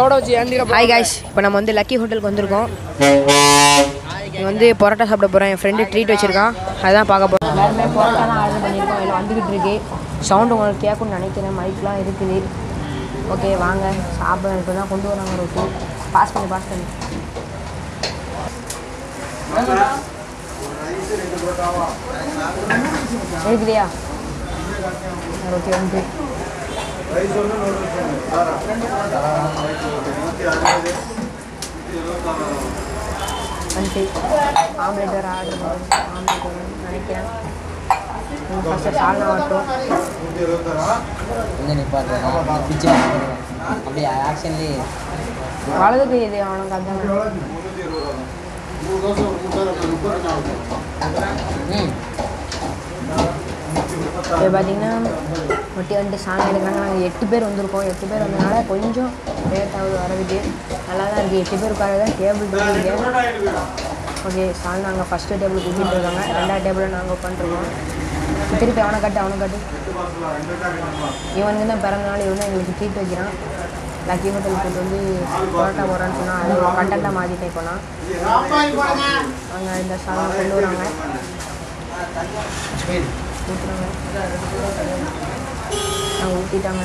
Hi guys இப்போ நம்ம வந்து லக்கி ஹோட்டலுக்கு வந்திருக்கோம். இங்கே வந்து பரோட்டா சாப்பிட போகிறோம் என் ஃப்ரெண்டு ட்ரீட் வச்சுருக்கான். அதுதான் பார்க்க போகிறோம் எல்லாருமே பரோட்டா தான் ஆர்டர் பண்ணியிருக்கோம். இதில் வந்துக்கிட்டு இருக்கு. சவுண்டு உங்களுக்கு கேட்கும்னு நினைக்கிறேன். மைக்லாம் இருக்குது. ஓகே வாங்க. சாப்பிட இப்போ தான் கொண்டு வராங்க ரொட்டி பாஸ் பண்ணி பாஸ் பண்ணி. இருக்குதியா ரொட்டி வந்து வந்துட்டு ஆம்லெட் வேறு ஆர்டர் பண்ணி ஆம்லெட் வேணும்னு நினைக்கிறேன் ஃபஸ்ட்டு சால்னா வரட்டும் அப்படியே ஆக்ஷன்லேயே இது அவனுக்கு அதான் ம் இப்போ பார்த்தீங்கன்னா ஒட்டி வந்துட்டு சாமி எடுக்கிறாங்க நாங்கள் எட்டு பேர் வந்திருக்கோம். எட்டு பேர் வந்ததுனால கொஞ்சம் லேட் ஆகுது வரதுக்கு நல்லா தான் இருக்குது எட்டு பேர் உட்கார தான் டேபிள் போட்டுருக்கு ஓகே சால் நாங்கள் ஃபஸ்ட்டு டேபிள் கூட்டிகிட்டு இருக்காங்க ரெண்டாவது டேபிளில் நாங்கள் உட்காந்துருக்கோம் திருப்பி அவனை கட்டு அவனை கட்டு. இவனுக்கு தான் பிறந்த நாள் இவன் தான் எங்களுக்கு ட்ரீட் வைக்கிறான். லக்கி ஹோட்டல் போட்டு வந்து பரோட்டா போகிறான்னு சொன்னால் அது கண்டென்ட்டாக மாற்றிட்டேன் நான். அங்கே இந்த சாதம் கொண்டு வராங்க. ஊற்றுறாங்க அவங்க ஊற்றிட்டாங்க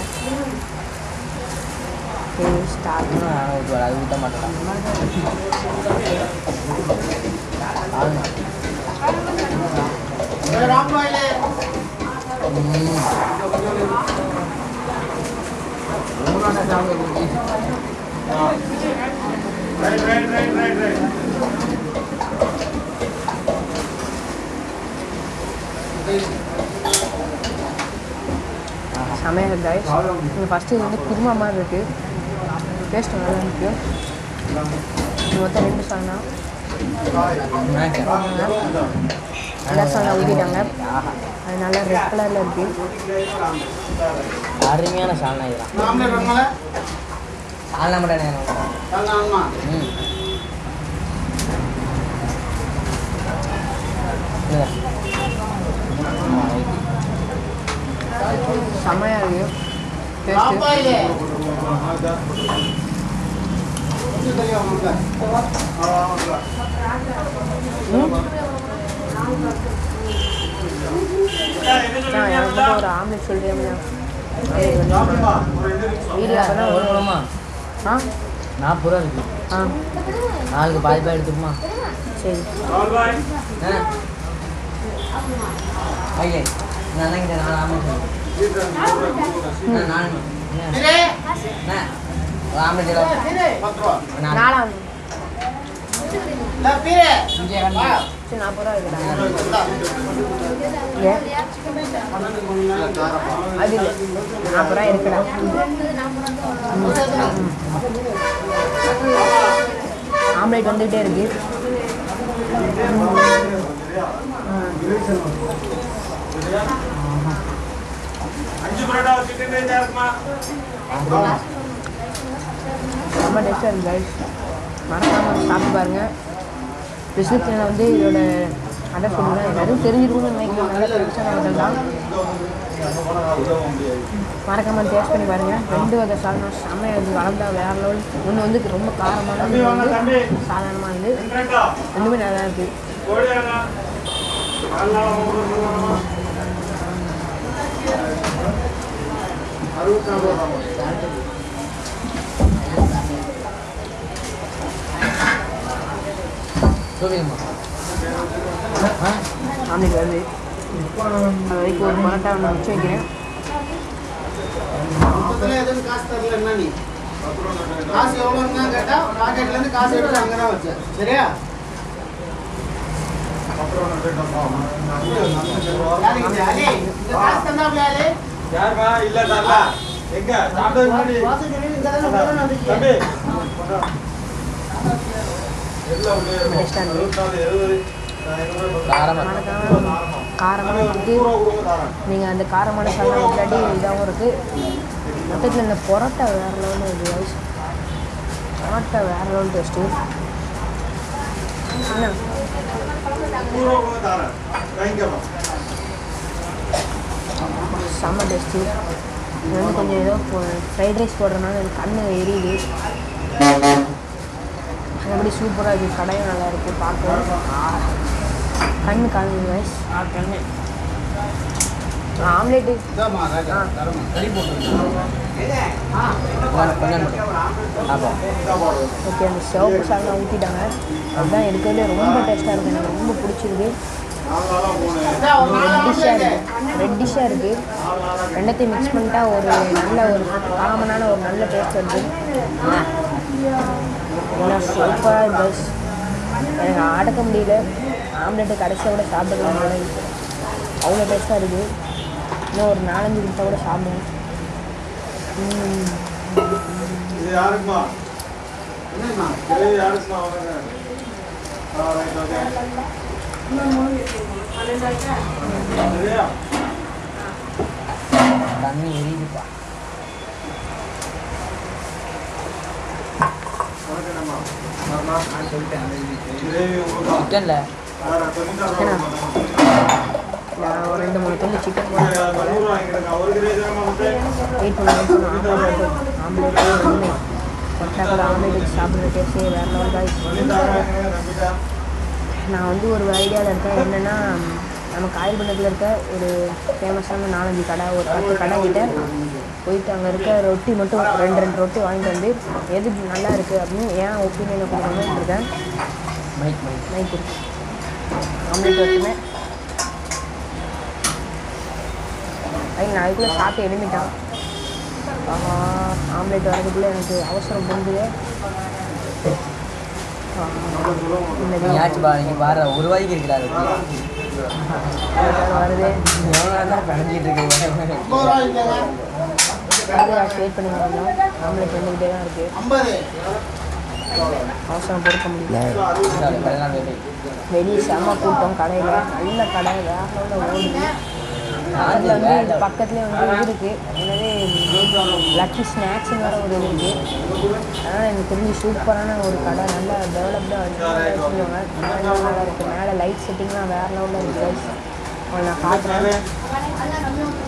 சரி செமையாக இருக்கு guys. இங்கே ஃபஸ்ட்டு இது வந்து குருமா மாதிரி இருக்குது டேஸ்ட் நல்லா இருக்குது இது மொத்தம் ரெண்டு சால்னா எல்லா சால்னா ஊற்றிட்டாங்க அது நல்லா ரெட் கலரில் இருக்குது அருமையான சால்னா இதெல்லாம் சால்னா மட்டும் நேரம் ம் இதுதான். ஆ, ரைட்டு. செம்மையாக இருக்குது டேஸ்ட்டு எனக்கு மட்டும் ஒரு ஆம்லெட் சொல்கிறேன் ஆ நாற்பது ரூபா இருக்கு ஆ நாலுக்கு பாதி பாதி எடுத்துக்குமா சரி ஆ ஐயே நான் தான் இங்கே நாலு நாலு என்ன ஒரு ஆம்லெட் எவ்வளோ? நாலு நாலாம் இங்கே ரொம்ப டேஸ்ட்டாக இருக்கு guys. மறக்காமல் சாப்பிட்டு பாருங்கள் டிஸ்கிரிப்ஷனில் வந்து இதோட அட்ரஸ் சொல்லுங்கள் எல்லாரும் தெரிஞ்சிருக்கும்னு நினைக்கிறேன். நல்ல ஹோட்டல் தான். மறக்காமல் டேஸ்ட் பண்ணி பாருங்கள் ரெண்டு வகை சாதனம் செம்மையாக இருக்குது வளர்ந்தா வேற லெவல் ஒன்று வந்து ரொம்ப காரமான ஒன்று வந்து சாதாரணமாக இது. ரெண்டுமே நல்லா இருக்குது சொல்லுங்கம்மா ஆ ஆம்லேட் வருது அது வரைக்கும் ஒரு பரோட்டா ஒன்று வச்சு வைக்கிறேன் காசு தரல என்ன நீ காசு எவ்வளோன்னு தான் கேட்டா பாக்கெட்ல காசு எடுத்து அங்கே தான் வச்சேன் சரியா யாருமா? இல்ல தரல எங்க? முன்னாடி. தம்பி. காரமாக இருக்குது தரேன். நீங்கள் அந்த காரமான சாதம் இல்லாட்டி இதாகவும் இருக்குது மொத்தத்தில் இந்த பரோட்டா வேறு லெவலில் இருக்குது guys. பரோட்டா வேறு லெவல் டேஸ்ட்டு என்ன நூறு ரூபா கொடுங்க தரேன். வாங்கிக்கப்பா. செம்ம டேஸ்ட்டு இது வந்து கொஞ்சம் ஏதோ ஃப்ரைட் ரைஸ் போடுறதுனால எனக்கு கண்ணு எரியுது. மற்றபடி சூப்பராக இருக்குது கடையும் நல்லா இருக்குது பார்க்கவும் கண்ணு காணுங்க வைஸ் கண்ணு ஆம்லேட்டு ஓகே அந்த சிவப்பு சால்னா ஊற்றிட்டாங்க அதுதான் இருக்கிறதுலே ரொம்ப டேஸ்ட்டாக இருக்குது எனக்கு ரொம்ப பிடிச்சிருக்கு. ரெட்டிஷாக இருக்குது ரெட்டிஷாக இருக்குது ரெண்டத்தையும் மிக்ஸ் பண்ணிட்டா ஒரு நல்ல ஒரு காமனான ஒரு நல்ல டேஸ்ட் வருது. சூப்பராக இருந்தது எனக்கு அடக்க முடியல. ஆம்லெட்டு கடைசியாக கூட சாப்பிடலாம் அவ்வளோ டேஸ்ட்டாக இருக்குது இன்னும் ஒரு நாலஞ்சு நிமிஷம் கூட சாப்பிடுவோம் யாருக்குமா? யாருக்குமா? தண்ணி எரியுதுப்பா ஓகேண்ணம்மா வேற ரெண்டு மூணு துண்டு சிக்கன் வெயிட் பண்ணி ஆம்லேட் ஆம்லேட் சாப்பிட்ற டேஸ்ட்டே வேறு லெவல் தான் நான் வந்து ஒரு ஐடியாவில் இருக்கேன். என்னென்னா நம்ம காயல் பண்ணத்தில் இருக்க ஒரு ஃபேமஸான நாலஞ்சு கடை ஒரு பத்து கடை கிட்ட போயிட்டு அங்கே இருக்க ரொட்டி மட்டும் ரெண்டு ரெண்டு ரொட்டி வாங்கிட்டு வந்து எது நல்லா இருக்குது அப்படின்னு ஏன் ஒப்பீனியனை கொடுக்கணும்னு இருக்கேன் மைக் மைக் நைட்டு ஆம்லேட் வச்சுமே அது நான் அதுக்குள்ளே சாப்பிட்டு எழுமிட்டான் ஆம்லேட் வரதுக்குள்ளே எனக்கு அவசரம் புரிஞ்சுது ஆச்சு பா நீ பாரு ஒரு ரூபாய்க்கு இருக்கிறாரு. வருது. எவ்வளோ தான் பிணைஞ்சிட்டு இருக்கு? வெயிட் பண்ணி வந்தோம் ஆம்லேட் வந்துக்கிட்டே தான் இருக்குது. அவசரம் பொறுக்க முடியல. வெளியே செம கூட்டம் கடையில் நல்ல கடை வேற ஓடுது. அதில் வந்து இது பக்கத்துலேயே வந்து இது இருக்குது என்னது? லக்கி ஸ்நாக்ஸ்னு ஒரு இது இருக்குது அதனால் எனக்கு தெரிஞ்சு சூப்பரான ஒரு கடை. நல்லா டெவலப்டாக வச்சுருவாங்க நல்லா இருக்குது மேலே லைட் செட்டிங்லாம் வேறு லெவலில் இருக்குது நான் காட்டுறேன்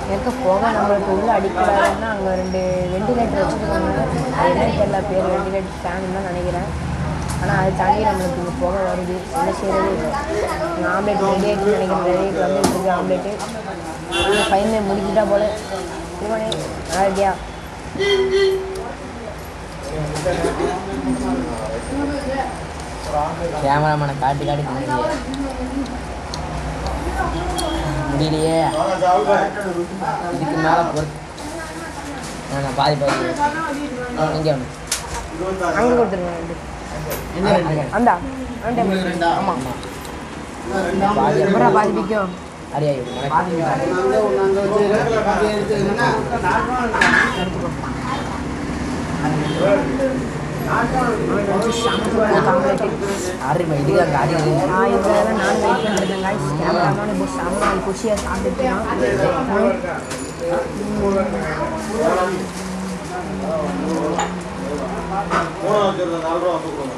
எனக்கு போக நம்மளுக்கு உள்ள அடிக்கூடாதுன்னா அங்கே ரெண்டு வெண்டிலேட்டர் வச்சுருக்காங்க. அது என்னன்னு தெரியல. பேர் வெண்டிலேட்டர் ஃபேன் தான் நினைக்கிறேன். ஆனால் அது தாண்டி நம்மளுக்கு இங்கே போக வருது. என்ன செய்யறது ஆம்லேட் ரெடி ஆகிட்டு நினைக்கிறேன். ரெடி ஆகிட்டு வந்துட்டு இருக்கு ஆம்லேட்டு. ஃபைனல் முடிக்கிட்டா போல. திருமணி நல்லா இருக்கியா கேமராமேனை காட்டி காட்டி முடியலையே. இதுக்கு மேலே பொறுத்து. நான் பாதி பாதி இங்கே அங்கே ரெண்டு? அந்தா அந்த உங்களுக்கு ரெண்டா? ஆமாம் இன்னும் நாலு ரூபா வந்து கொடுங்க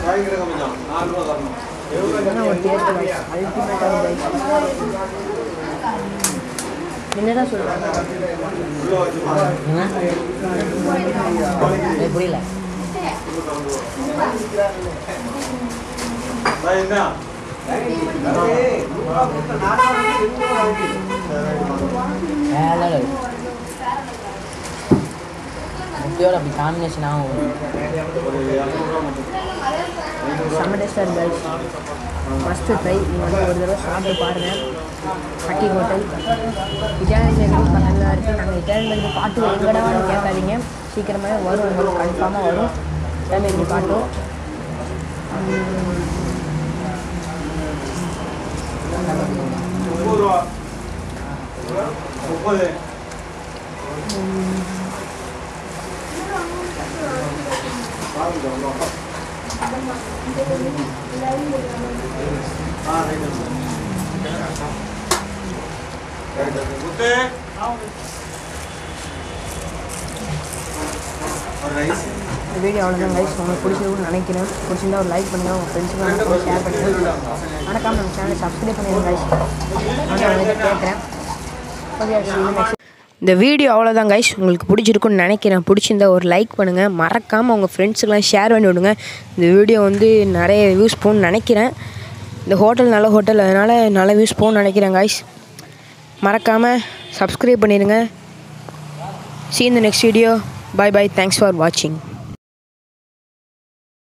காய்கறி கொஞ்சம் நாலு ரூபா தரணும் என்னதான் புரியல என்ன வேலை முட்டையோட அப்படி காம்பினேஷன் ஆகும் செம்ம டேஸ்ட்டாக guys ஃபஸ்ட்டு ட்ரை நீங்கள் வந்து ஒரு தடவை சாப்பிட்டு பாருங்கள் பட்டி ஹோட்டல் இட்டாலியன் எங்களுக்கு பக்கத்தில் இருக்குது நாங்கள் இட்டாலியன் பாட்டு எங்கடான்னு கேட்காதீங்க. சீக்கிரமாகவே வரும். உங்களுக்கு கன்ஃபார்மாக வரும். இட்டாலியன் இருந்து பாட்டு முப்பது வீடியோ அவ்வளோதான் லைஃப் உங்களுக்கு பிடிச்சிருக்குன்னு நினைக்கிறேன். பிடிச்சிருந்தா ஒரு லைக் பண்ணுங்கள் உங்கள் ஃப்ரெண்ட்ஸுக்கு ஷேர் பண்ணுங்கள் மறக்காமல் நம்ம சேனலை சப்ஸ்கிரைப் பண்ணிடுங்க கைஸ் கேட்குறேன் இந்த வீடியோ அவ்வளோதான் கைஸ் உங்களுக்கு பிடிச்சிருக்குன்னு நினைக்கிறேன். பிடிச்சிருந்தா ஒரு லைக் பண்ணுங்கள் மறக்காமல் உங்கள் ஃப்ரெண்ட்ஸுக்கெலாம் ஷேர் பண்ணி விடுங்க. இந்த வீடியோ வந்து நிறைய வியூஸ் போகணுன்னு நினைக்கிறேன். இந்த ஹோட்டல் நல்ல ஹோட்டல் அதனால் நல்ல வியூஸ் போகணுன்னு நினைக்கிறேன் கைஸ் மறக்காமல் சப்ஸ்கிரைப் பண்ணிடுங்க. சீ இந்த next video bye bye thanks for வாட்சிங்